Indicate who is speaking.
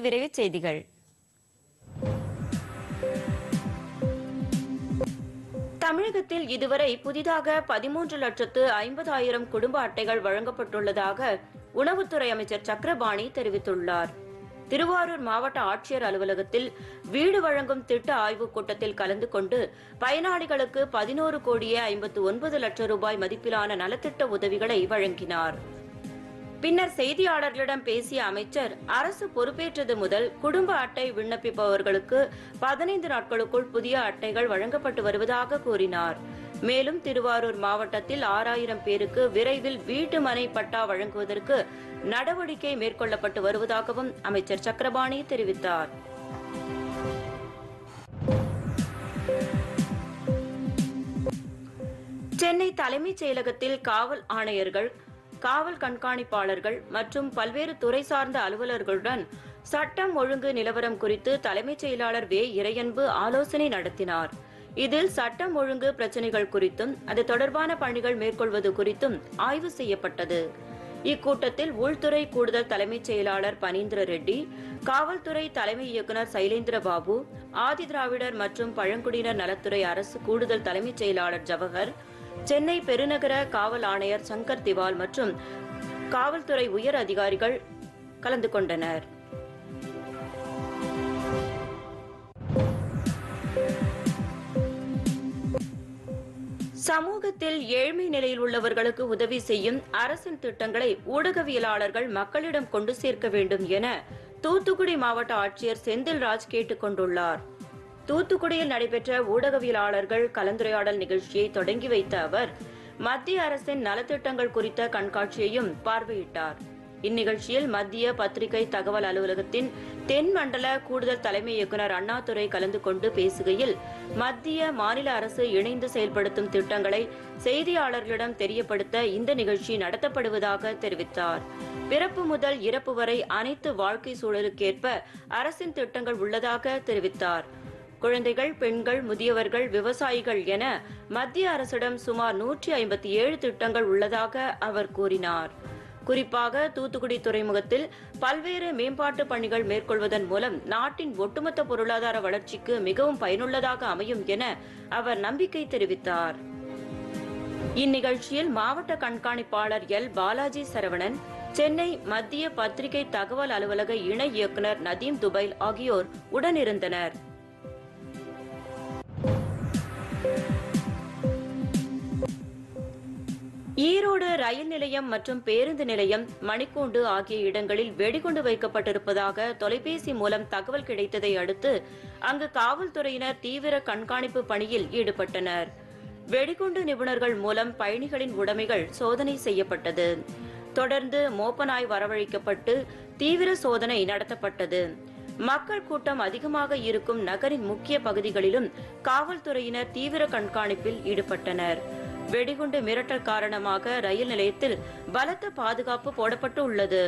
Speaker 1: விரைவுச் செய்திகள். தமிழகத்தில் இதுவரை புதிதாக பதிமூன்று லட்சத்து ஐம்பதாயிரம் குடும்ப அட்டைகள் வழங்கப்பட்டுள்ளதாக உணவுத்துறை அமைச்சர் சக்கரபாணி தெரிவித்துள்ளார். திருவாரூர் மாவட்ட ஆட்சியர் அலுவலகத்தில் வீடு வழங்கும் திட்ட ஆய்வுக் கூட்டத்தில் கலந்து கொண்டு பயனாளிகளுக்கு பதினோரு கோடியே ஐம்பத்து ஒன்பது லட்சம் ரூபாய் மதிப்பிலான நலத்திட்ட உதவிகளை வழங்கினார். பின்னர் செய்தியாளர்களிடம் பேசிய அமைச்சர் அரசு பொறுப்பேற்றது முதல் குடும்ப அட்டை விண்ணப்பிப்பவர்களுக்கு பதினைந்து நாட்களுக்குள் புதிய அட்டைகள் வழங்கப்பட்டு வருவதாக கூறினார். மேலும் திருவாரூர் மாவட்டத்தில் ஆறாயிரம் பேருக்கு விரைவில் வீட்டு மனை பட்டா வழங்குவதற்கு நடவடிக்கை மேற்கொள்ளப்பட்டு வருவதாகவும் அமைச்சர் சக்கரபாணி தெரிவித்தார். சென்னை தலைமைச் செயலகத்தில் காவல் ஆணையர்கள் காவல் கண்காணிப்பாளர்கள் மற்றும் பல்வேறு துறை சார்ந்த அலுவலர்களுடன் சட்டம் ஒழுங்கு நிலவரம் குறித்து தலைமைச் செயலாளர் வே. இறையன்பு ஆலோசனை நடத்தினார். இதில் சட்டம் ஒழுங்கு பிரச்சனைகள் குறித்தும் அது தொடர்பான பணிகள் மேற்கொள்வது குறித்தும் ஆய்வு செய்யப்பட்டது. இக்கூட்டத்தில் உள்துறை கூடுதல் தலைமைச் செயலாளர் பனீந்திர ரெட்டி காவல்துறை தலைமை இயக்குநர் சைலேந்திர பாபு ஆதி திராவிடர் மற்றும் பழங்குடியினர் நலத்துறை அரசு கூடுதல் தலைமைச் செயலாளர் ஜவஹர் சென்னை பெருநகர காவல் ஆணையர் சங்கர் திவால் மற்றும் காவல்துறை உயர் அதிகாரிகள் கலந்து கொண்டனர். சமூகத்தில் ஏழ்மை நிலையில் உள்ளவர்களுக்கு உதவி செய்யும் அரசின் திட்டங்களை ஊடகவியலாளர்கள் மக்களிடம் கொண்டு சேர்க்க வேண்டும் என தூத்துக்குடி மாவட்ட ஆட்சியர் செந்தில்ராஜ் கேட்டுக் கொண்டுள்ளார் தூத்துக்குடியில் நடைபெற்ற ஊடகவியலாளர்கள் கலந்துரையாடல் நிகழ்ச்சியை தொடங்கி வைத்த அவர் மத்திய அரசின் நலத்திட்டங்கள் குறித்த கண்காட்சியையும் பார்வையிட்டார். இந்நிகழ்ச்சியில் மத்திய பத்திரிகை தகவல் அலுவலகத்தின் தென் மண்டல கூடுதல் தலைமை இயக்குநர் அண்ணாதுரை கலந்து கொண்டு பேசுகையில் மத்திய மாநில அரசு இணைந்து செயல்படுத்தும் திட்டங்களை செய்தியாளர்களிடம் தெரியப்படுத்த இந்த நிகழ்ச்சி நடத்தப்படுவதாக தெரிவித்தார். பிறப்பு முதல் இறப்பு வரை அனைத்து வாழ்க்கை சூழலுக்கேற்ப அரசின் திட்டங்கள் உள்ளதாக தெரிவித்தார். குழந்தைகள் பெண்கள் முதியவர்கள் விவசாயிகள் என மத்திய அரசிடம் சுமார் நூற்றி ஐம்பத்தி ஏழு திட்டங்கள் உள்ளதாக அவர் கூறினார். குறிப்பாக தூத்துக்குடி துறைமுகத்தில் பல்வேறு மேம்பாட்டு பணிகள் மேற்கொள்வதன் மூலம் நாட்டின் ஒட்டுமொத்த பொருளாதார வளர்ச்சிக்கு மிகவும் பயனுள்ளதாக அமையும் என அவர் நம்பிக்கை தெரிவித்தார். இந்நிகழ்ச்சியில் மாவட்ட கண்காணிப்பாளர் எல். பாலாஜி சரவணன் சென்னை மத்திய பத்திரிகை தகவல் அலுவலக இணை இயக்குநர் நதீம் துபைல் ஆகியோர் உடனிருந்தனர். ஈரோடு ரயில் நிலையம் மற்றும் பேருந்து நிலையம் மணிக்கூண்டு ஆகிய இடங்களில் வெடிகுண்டு வைக்கப்பட்டிருப்பதாக தொலைபேசி மூலம் தகவல் கிடைத்ததை அடுத்து அங்கு காவல்துறையினர் தீவிர கண்காணிப்பு பணியில் ஈடுபட்டனர். வெடிகுண்டு நிபுணர்கள் மூலம் பயணிகளின் உடைமைகள் சோதனை செய்யப்பட்டது. தொடர்ந்து மோப்பனாய் வரவழைக்கப்பட்டு தீவிர சோதனை நடத்தப்பட்டது. மக்கள் கூட்டம் அதிகமாக இருக்கும் நகரின் முக்கிய பகுதிகளிலும் காவல்துறையினர் தீவிர கண்காணிப்பில் ஈடுபட்டனர். வெடிகுண்டு மிரட்டல் காரணமாக ரயில் நிலையத்தில் பலத்த பாதுகாப்பு போடப்பட்டு உள்ளது